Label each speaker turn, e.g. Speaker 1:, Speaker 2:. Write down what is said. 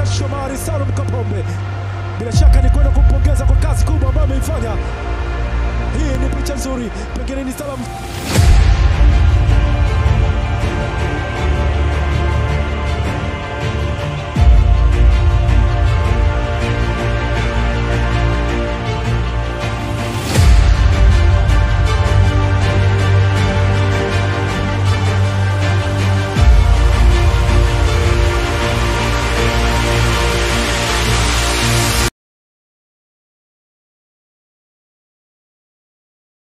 Speaker 1: amemshika Shomari Salum Kapombe. Bila shaka ni kwenda kumpongeza kwa kazi kubwa ambayo ameifanya. Hii ni picha nzuri, pengine ni salamu